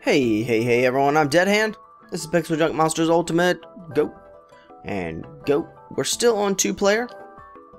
Hey, hey, hey everyone, I'm Deadhand. This is PixelJunk Monsters Ultimate. Go. And go. We're still on two player.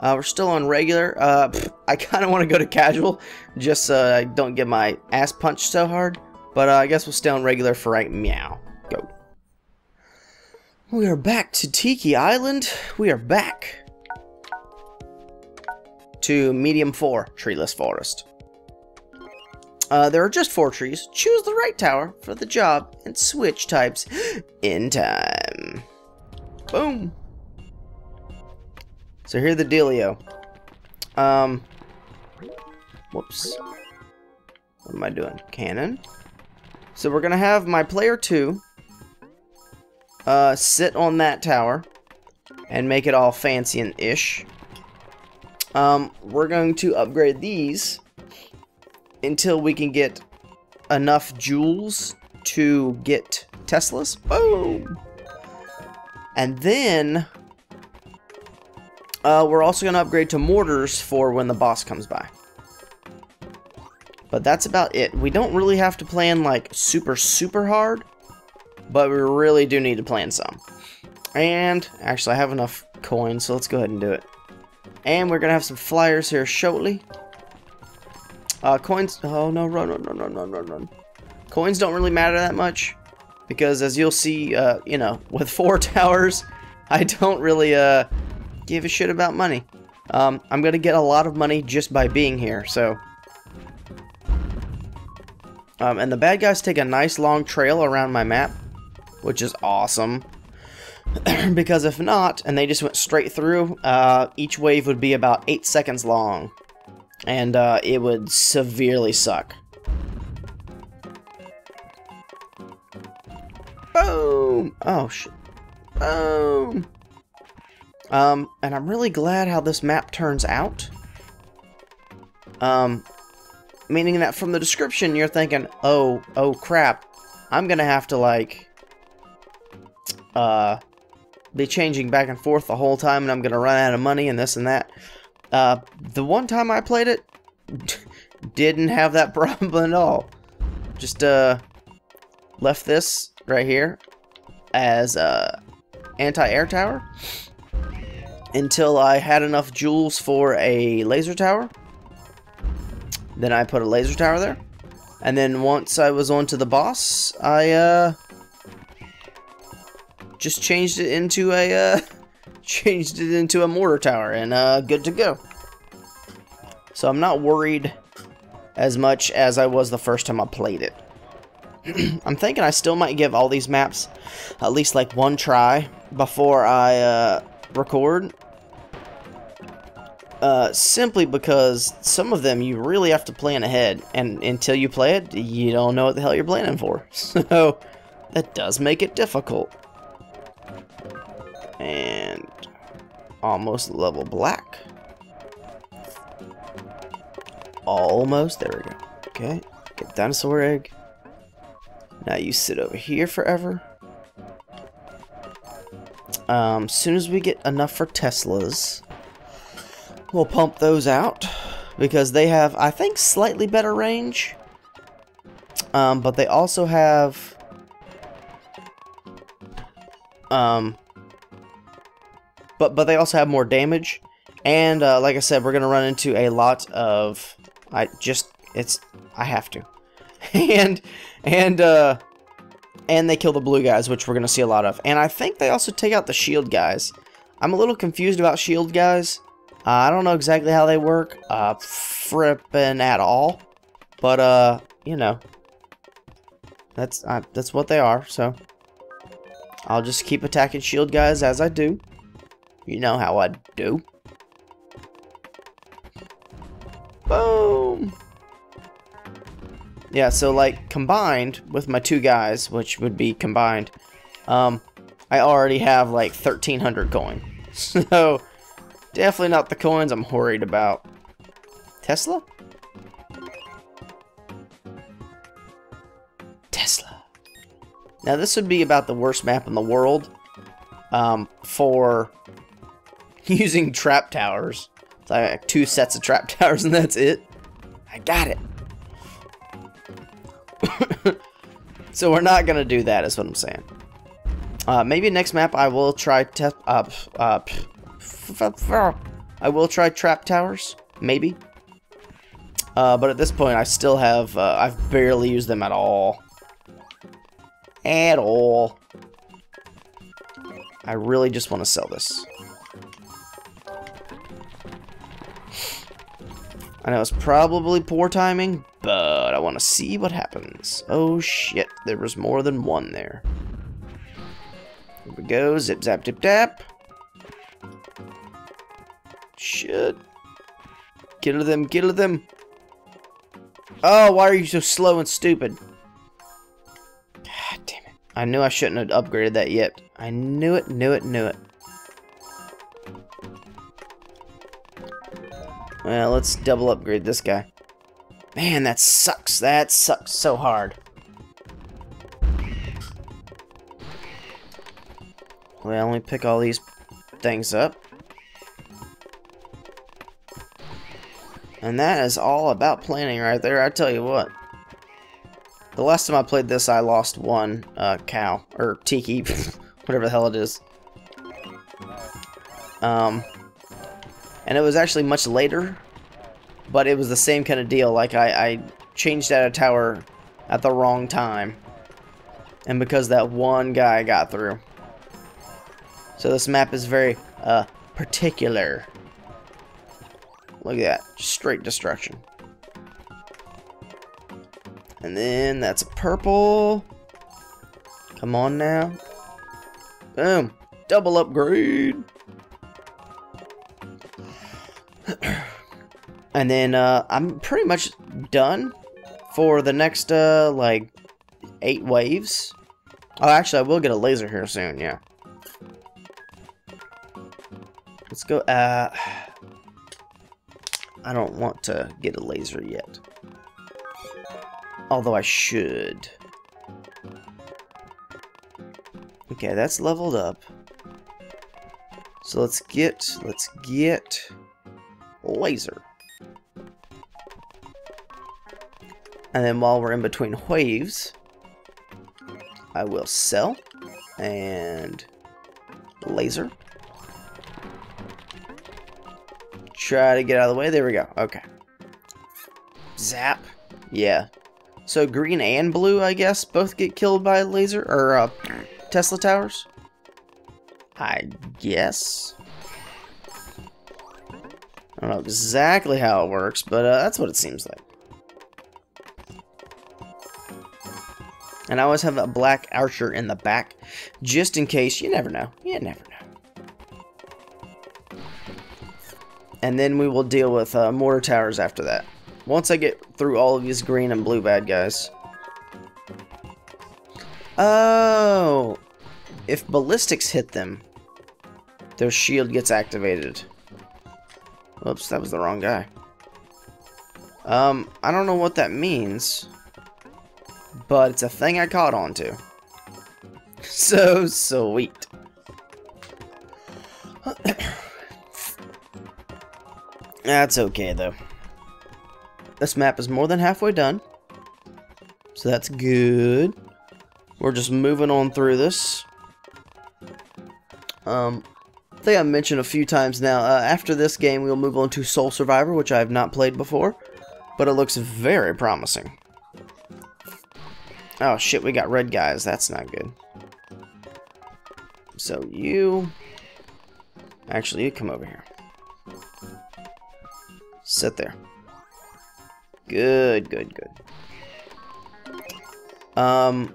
Uh, we're still on regular. Uh, pff, I kind of want to go to casual, just so I don't get my ass punched so hard. But uh, I guess we'll stay on regular for right meow. Go. We are back to Tiki Island. We are back to medium 4 treeless forest. Uh, there are just four trees. Choose the right tower for the job and switch types in time. Boom. So here's the dealio. Um, whoops. What am I doing? Cannon. So we're gonna have my player two uh, sit on that tower and make it all fancy and ish. Um, we're going to upgrade these until we can get enough jewels to get Teslas. Boom! And then uh, we're also going to upgrade to mortars for when the boss comes by. But that's about it. We don't really have to plan like super, super hard. But we really do need to plan some. And actually I have enough coins, so let's go ahead and do it. And we're going to have some flyers here shortly. Uh, coins, oh no, run, run, run, run, run, run, run. Coins don't really matter that much. Because as you'll see, uh, you know, with four towers, I don't really, uh, give a shit about money. Um, I'm gonna get a lot of money just by being here, so. Um, and the bad guys take a nice long trail around my map, which is awesome. because if not, and they just went straight through, uh, each wave would be about 8 seconds long. And uh, it would severely suck. Boom! Oh, shit. Boom! Um, and I'm really glad how this map turns out. Um, meaning that from the description you're thinking, oh, oh crap, I'm gonna have to like, uh, be changing back and forth the whole time and I'm gonna run out of money and this and that. Uh, the one time I played it, didn't have that problem at all. Just, uh, left this right here as, uh, anti-air tower until I had enough jewels for a laser tower. Then I put a laser tower there. And then once I was on to the boss, I, uh, just changed it into a, uh, changed it into a mortar tower and, uh, good to go. So I'm not worried as much as I was the first time I played it. I'm thinking I still might give all these maps at least like one try before I uh, record. Uh, simply because some of them you really have to plan ahead, and until you play it, you don't know what the hell you're planning for. So, that does make it difficult. And almost level black. Almost, there we go. Okay, get dinosaur egg. Now you sit over here forever. Um, soon as we get enough for Teslas, we'll pump those out because they have, I think, slightly better range. Um, but they also have, um, but but they also have more damage. And uh, like I said, we're gonna run into a lot of, I just, it's, I have to, and and uh, and they kill the blue guys, which we're to see a lot of. And I think they also take out the shield guys. I'm a little confused about shield guys. Uh, I don't know exactly how they work, uh, frippin' at all. But, uh, you know, that's, uh, that's what they are, so. I'll just keep attacking shield guys as I do. You know how I do. Boom! Yeah, so like combined with my two guys, which would be combined, um, I already have like 1300 coin. So definitely not the coins I'm worried about. Tesla? Tesla. Now this would be about the worst map in the world um, for using trap towers. It's like two sets of trap towers and that's it. I got it. so we're not gonna do that. Is what I'm saying. Uh, maybe next map I will try te uh, uh, I will try trap towers. Maybe. Uh, but at this point, I still have, uh, I've barely used them at all. At all. I really just want to sell this. I know it's probably poor timing, but I want to see what happens. Oh shit, there was more than one there. Here we go, zip zap dip dap. Shit. Kill them, kill them. Oh, why are you so slow and stupid? God damn it. I knew I shouldn't have upgraded that yet. I knew it, knew it, knew it. Well, let's double upgrade this guy. Man, that sucks. That sucks so hard. Well, let me pick all these things up. And that is all about planning right there, I tell you what. The last time I played this, I lost one uh, cow, or tiki, whatever the hell it is. Um, and it was actually much later, but it was the same kind of deal. Like, I, I changed out a tower at the wrong time, and because that one guy got through. So this map is very uh, particular. Look at that. Straight destruction. And then that's a purple. Come on now. Boom. Double upgrade. And then uh, I'm pretty much done for the next, uh, like, eight waves. Oh, actually, I will get a laser here soon, yeah. Let's go, uh... I don't want to get a laser yet. Although I should. Okay, that's leveled up. So let's get, let's get laser. And then while we're in between waves, I will sell and laser. Try to get out of the way. There we go. Okay. Zap. Yeah. So green and blue, I guess, both get killed by laser or uh, Tesla towers. I guess. I don't know exactly how it works, but uh, that's what it seems like. And I always have a black archer in the back, just in case. You never know. You never know. and then we will deal with uh, mortar towers after that. Once I get through all of these green and blue bad guys. Oh! If ballistics hit them, their shield gets activated. Oops, that was the wrong guy. Um, I don't know what that means, but it's a thing I caught on to. So sweet. That's okay, though. This map is more than halfway done. So that's good. We're just moving on through this. Um, I think I mentioned a few times now, uh, after this game we'll move on to Soul Survivor, which I have not played before. But it looks very promising. Oh shit, we got red guys. That's not good. So you... Actually, you come over here. Sit there. Good, good, good. Um,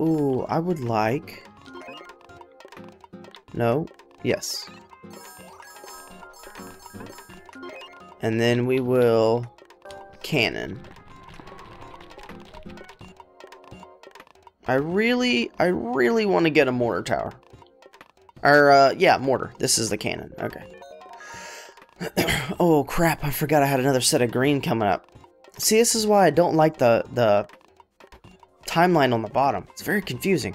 ooh, I would like... No? Yes. And then we will... Cannon. I really, I really want to get a mortar tower. Or, uh, yeah, mortar. This is the cannon. Okay. oh crap, I forgot I had another set of green coming up. See, this is why I don't like the, the timeline on the bottom. It's very confusing.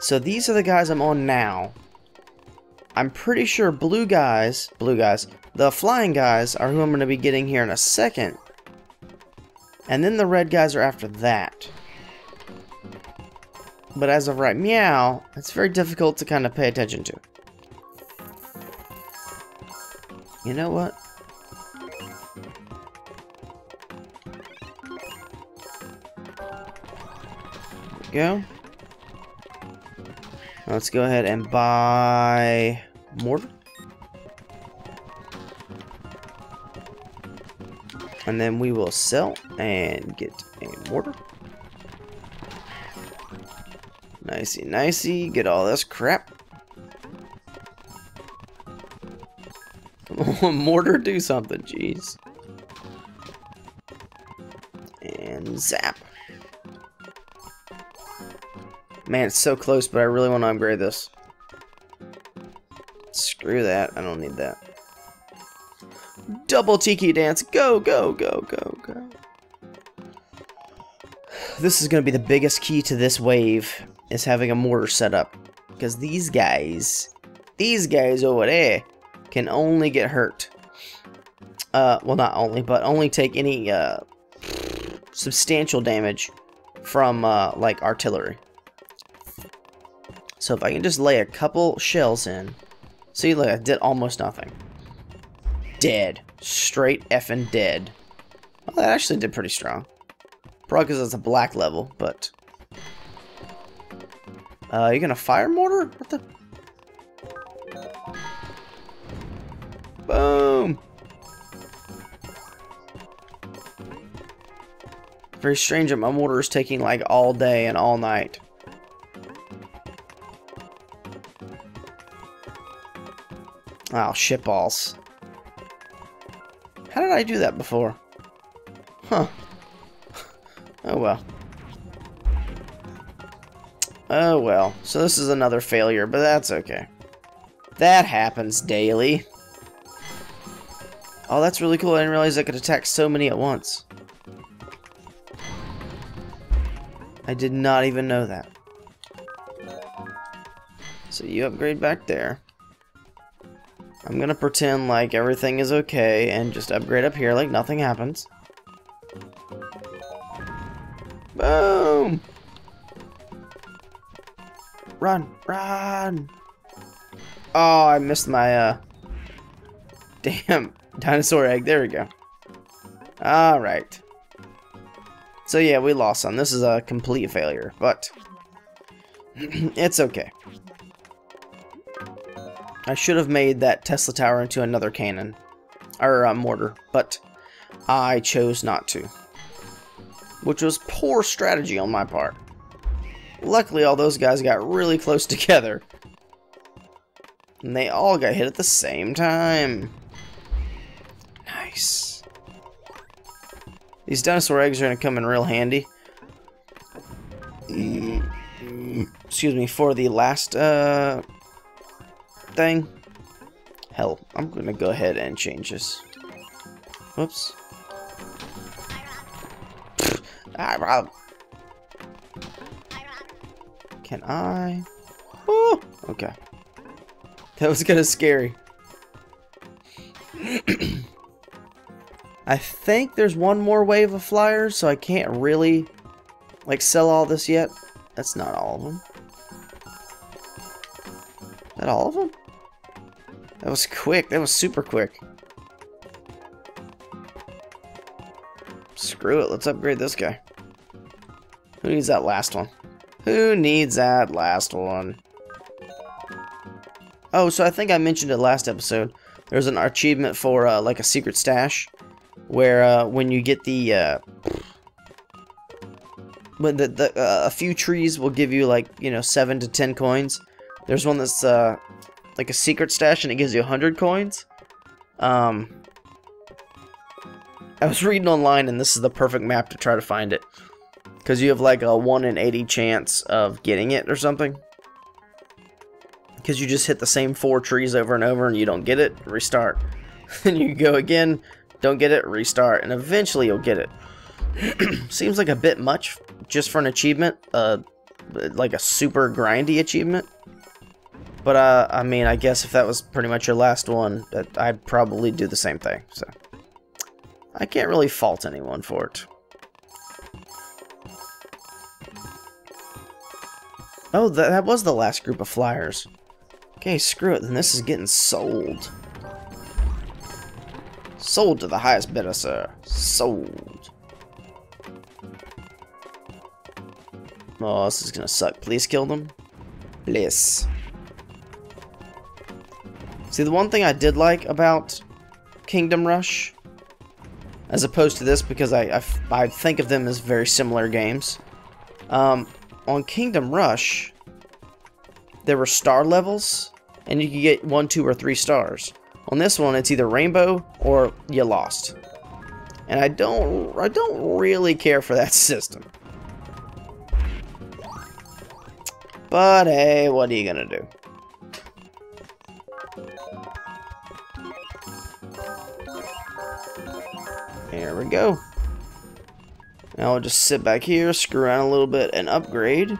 So these are the guys I'm on now. I'm pretty sure blue guys, blue guys, the flying guys are who I'm going to be getting here in a second. And then the red guys are after that. But as of right meow, it's very difficult to kind of pay attention to. You know what? go. Let's go ahead and buy mortar. And then we will sell and get a mortar. Nicey nicey, get all this crap. Mortar, do something, jeez. And zap. Man, it's so close, but I really want to upgrade this. Screw that. I don't need that. Double Tiki Dance. Go, go, go, go, go. This is going to be the biggest key to this wave, is having a mortar set up. Because these guys, these guys over there, can only get hurt. Uh, well, not only, but only take any, uh, substantial damage from, uh, like, artillery. So if I can just lay a couple shells in. See, look, I did almost nothing. Dead. Straight effing dead. Well, that actually did pretty strong. Probably because it's a black level, but... Uh, you gonna fire mortar? What the... Boom! Very strange that my mortar is taking like all day and all night. Oh, shitballs. How did I do that before? Huh. Oh well. Oh well. So this is another failure, but that's okay. That happens daily. Oh, that's really cool. I didn't realize I could attack so many at once. I did not even know that. So you upgrade back there. I'm gonna pretend like everything is okay and just upgrade up here like nothing happens. Boom! Run, run! Oh, I missed my, uh... Damn, dinosaur egg. There we go. Alright. So yeah, we lost some. This is a complete failure, but... it's okay. I should have made that Tesla tower into another cannon. Or uh, mortar. But I chose not to. Which was poor strategy on my part. Luckily, all those guys got really close together. And they all got hit at the same time. Nice. These dinosaur eggs are going to come in real handy. Excuse me, for the last uh, thing. Hell, I'm gonna go ahead and change this. Whoops. Can I? Oh, okay. That was kind of scary. I think there's one more wave of flyers, so I can't really, like, sell all this yet. That's not all of them. Is that all of them? That was quick. That was super quick. Screw it. Let's upgrade this guy. Who needs that last one? Who needs that last one? Oh, so I think I mentioned it last episode. There's an achievement for, uh, like, a secret stash. Where, uh, when you get the, uh... When the, the uh, a few trees will give you, like, you know, 7 to 10 coins. There's one that's, uh, like a secret stash and it gives you 100 coins. Um, I was reading online and this is the perfect map to try to find it. Because you have like a 1 in 80 chance of getting it or something. Because you just hit the same four trees over and over and you don't get it, restart. then you go again, don't get it, restart. And eventually you'll get it. Seems like a bit much just for an achievement. Uh, like a super grindy achievement. But, uh, I mean, I guess if that was pretty much your last one, I'd probably do the same thing, so. I can't really fault anyone for it. Oh, that, that was the last group of flyers. Okay, screw it, then this is getting sold. Sold to the highest bidder, sir. Sold. Oh, this is gonna suck. Please kill them. Please. See, the one thing I did like about Kingdom Rush, as opposed to this, because I, I, I think of them as very similar games, um, on Kingdom Rush, there were star levels, and you could get one, two, or three stars. On this one, it's either rainbow or you lost. And I don't, I don't really care for that system. But hey, what are you gonna do? There we go. Now I'll just sit back here, screw around a little bit, and upgrade.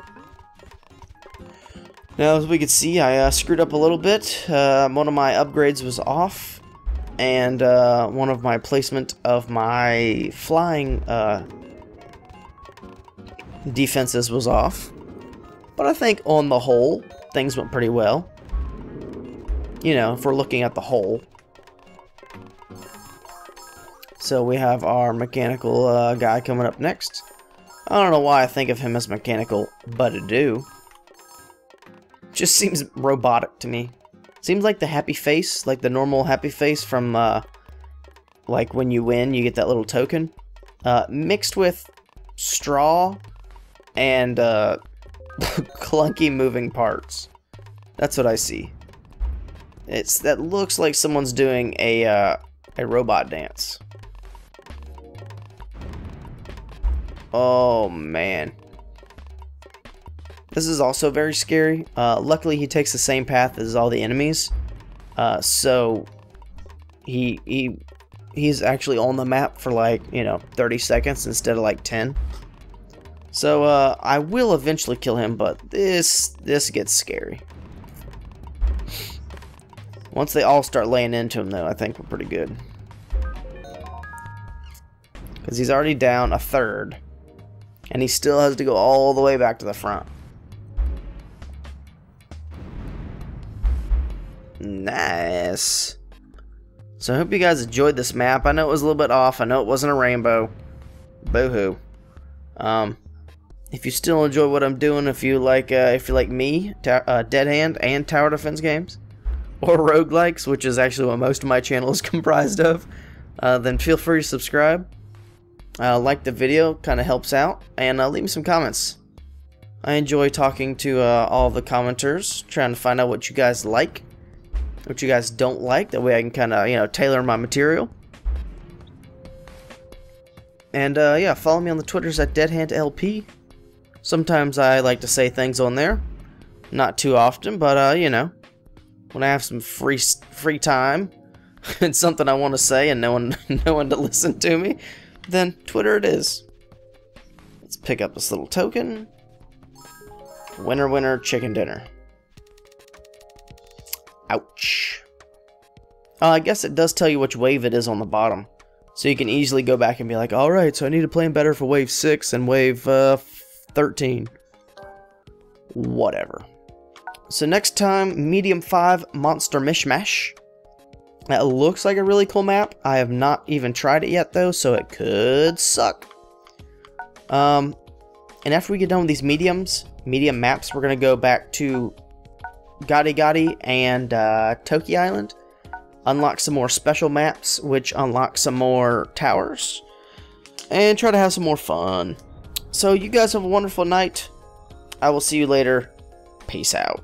Now, as we can see, I uh, screwed up a little bit. Uh, one of my upgrades was off, and uh, one of my placement of my flying uh, defenses was off. But I think on the whole, things went pretty well. You know, if we're looking at the whole. So we have our mechanical uh, guy coming up next. I don't know why I think of him as mechanical, but I do. Just seems robotic to me. Seems like the happy face, like the normal happy face from, uh, like when you win, you get that little token. Uh, mixed with straw and, uh, clunky moving parts. That's what I see. It's, that looks like someone's doing a, uh, a robot dance. Oh, man. This is also very scary. Uh, luckily, he takes the same path as all the enemies. Uh, so, he, he, he's actually on the map for like, you know, 30 seconds instead of like 10. So, uh, I will eventually kill him, but this, this gets scary. Once they all start laying into him, though, I think we're pretty good. Because he's already down a third. And he still has to go all the way back to the front. Nice. So I hope you guys enjoyed this map. I know it was a little bit off. I know it wasn't a rainbow. Boohoo. Um, if you still enjoy what I'm doing, if you like, uh, if you like me, uh, Deadhand and Tower Defense games, or roguelikes, which is actually what most of my channel is comprised of, uh, then feel free to subscribe. Uh, like the video, kind of helps out, and uh, leave me some comments. I enjoy talking to uh, all the commenters, trying to find out what you guys like what you guys don't like. That way I can kind of, you know, tailor my material. And, uh, yeah, follow me on the Twitters at DeadhandLP. Sometimes I like to say things on there. Not too often, but, uh, you know, when I have some free free time and something I want to say and no one, no one to listen to me, then Twitter it is. Let's pick up this little token. Winner, winner, chicken dinner. Ouch. Uh, I guess it does tell you which wave it is on the bottom. So you can easily go back and be like, alright, so I need to plan better for wave 6 and wave uh, 13. Whatever. So next time, Medium 5 Monster Mishmash. That looks like a really cool map. I have not even tried it yet though, so it could suck. Um, and after we get done with these mediums, medium maps, we're going to go back to Gadi Gadi and uh, Toki Island. Unlock some more special maps, which unlock some more towers. And try to have some more fun. So you guys have a wonderful night. I will see you later. Peace out.